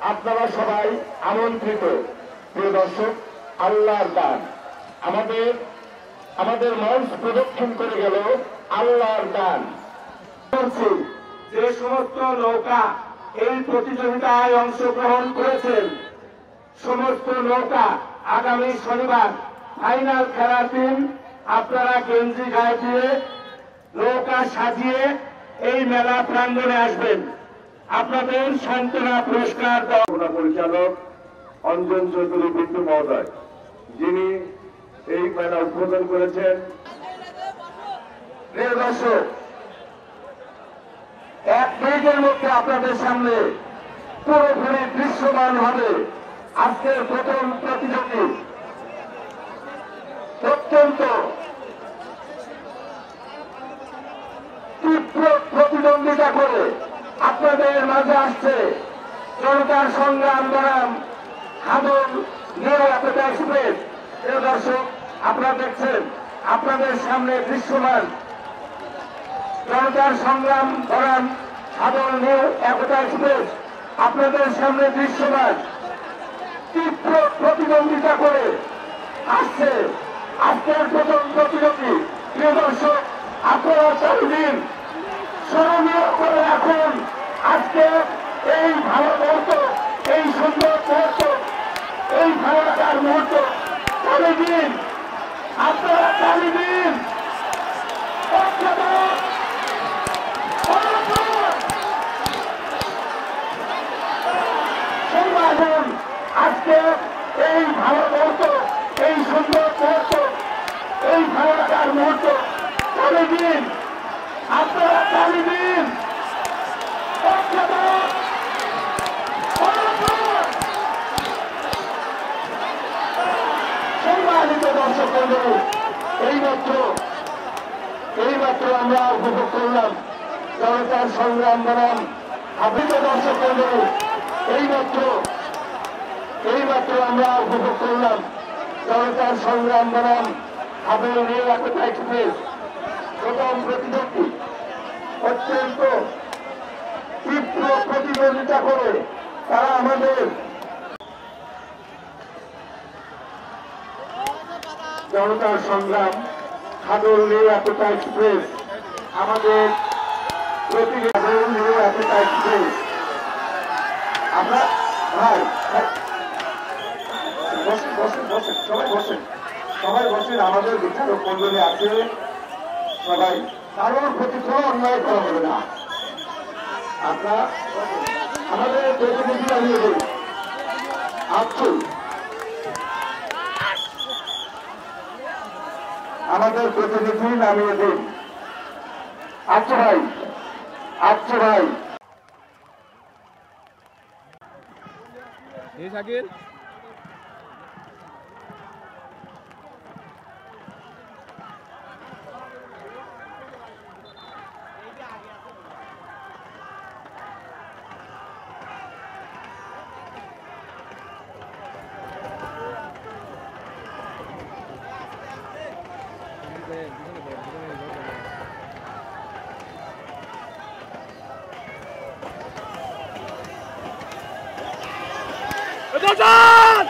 আপনারা সবাই আমন্ত্রিত। প্রিয় দর্শক, আল্লাহর দান। আমাদের আমাদের মঞ্চ প্রদক্ষিণ করে গেল আল্লাহর দান। যে সমস্ত নৌকা এই প্রতিযোগিতায় অংশগ্রহণ করেছেন, সমস্ত নৌকা আগামী শনিবার ফাইনাল খেলার দিন আপনারা গেঞ্জি গায়ে দিয়ে নৌকা সাজিয়ে এই মেলা প্রাঙ্গণে আসবেন। আপনাদের সান্ত্বনা পুরস্কার দেওয়া পরিচালক অঞ্জন চৌধুরী বিন্দু মহোদয় যিনি এই মেলা উদ্বোধন করেছেন। প্রিয় দর্শক এক মিনিটের মধ্যে আপনাদের সামনে পুরোপুরি দৃশ্যমান হবে আজকের প্রথম প্রতিযোগী অত্যন্ত তীব্র প্রতিদ্বন্দ্বিতা করে আপনাদের মাঝে আসছে জনতার সংগ্রাম বনাম হাদল নিউ এক্সপ্রেস প্রিয় দর্শক, আপনারা দেখছেন, আপনাদের সামনে দৃশ্যমান জনতার সংগ্রাম বনাম সাধন নিউ একতা এক্সপ্রেস আপনাদের সামনে দৃশ্যমান তীব্র প্রতিদ্বন্দ্বিতা করে আসছে আজকের প্রথম প্রতিযোগী। প্রিয় দর্শক, আপনারা স্মরণীয় করে আজকে এই ভালো মুহূর্ত, এই সুন্দর মুহূর্ত, এই ভালো লাগার মুহূর্ত চালি দিন আপনারা। সংবাদন আজকে এই ভালো মুহূর্ত, এই সুন্দর মুহূর্ত, এই ভালো লাগার মুহূর্ত চালি দিন আপনারা পরাজয়। সম্মানিত দর্শক মন্ডলী এইমাত্র এইমাত্র আমরা উপভোগ করলাম। জনতার সংগ্রাম বনাম। আবৃত দর্শক মন্ডলী এইমাত্র এইমাত্র আমরা উপভোগ করলাম। জনতার সংগ্রাম বনাম। একতা এক্সপ্রেস প্রথম অত্যন্ত তীব্র প্রতিদ্বন্দ্বিতা করে তারা আমাদের জনতার সংগ্রাম খাদল একতা এক্সপ্রেস আমাদের একতা এক্সপ্রেস আমরা ভাই, বসেন বসেন বসেন সবাই বসেন। সবাই বসেন আমাদের বিচারক মন্ডলী আছে। সবাই কারোর প্রতি কোনো অন্যায় করা হবে না। আপনারা আমাদের প্রতিনিধি আমাদের প্রতিনিধি নামিয়ে দিন। আচ্ছা ভাই আচ্ছা ভাই। শাকিল। सरकार